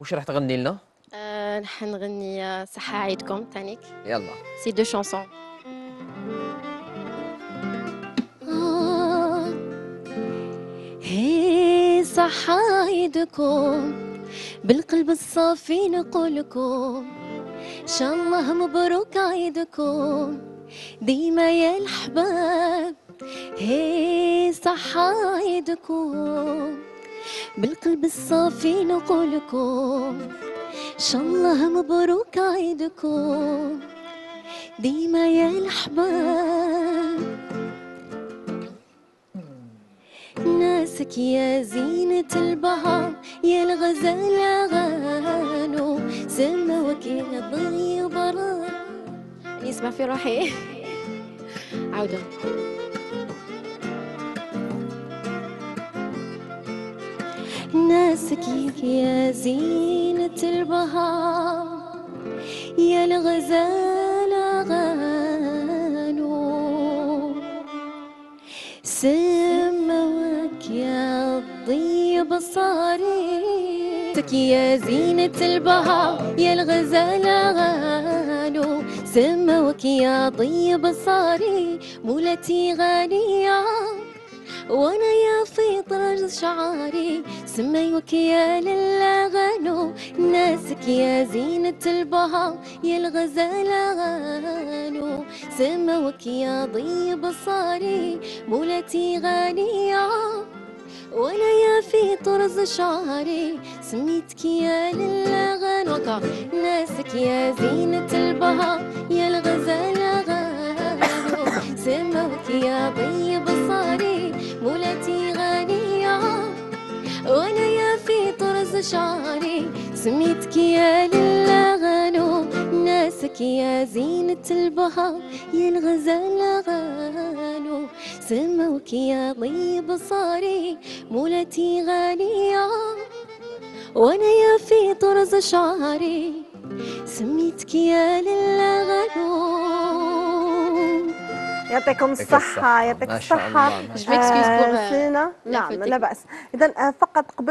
واش راح تغني لنا؟ نحن نغني آه، صحة عيدكم تانيك. يلا. c'est deux chansons هي صحة عيدكم بالقلب الصافي نقولكم إن شاء الله مبروك عيدكم. ديما يا الأحباب هي صحة عيدكم. بالقلب الصافي نقولكم إن شاء الله مبروك عيدكم. ديما يا الأحباب. ناسك يا زينة البهار يا الغزالة غانو سموك يا ضي وبرار يسمع في روحي. عودة. ناسك يا زينة البهار يا الغزالة غانو سموك يا ضي بصاري يا زينة البهار يا الغزالة غانو سموك يا ضي بصاري مولتي غانية وأنا يا فطر شعاري سميوك يا للغانو ناسك يا زينة البهار يا الغزالة غانو سموك يا ضي بصاري مولتي غانية وأنا يا في طرز شعري. سميتك يا للغان وكا ناسك يا زينة البهار يا الغزالة غانو سموك يا ضي شعري سميتك يا للغانو ناسك يا زينة البهار يا الغزالة غانو سموك يا ضي بصاري مولتي غانية وأنا يا في طرز شعري سميتك يا للغانو يعطيكم يعطيك الصحة. يعطيك الصحة. pour, آه، euh, سينا؟ la نعم. لا بأس. إذا فقط قبل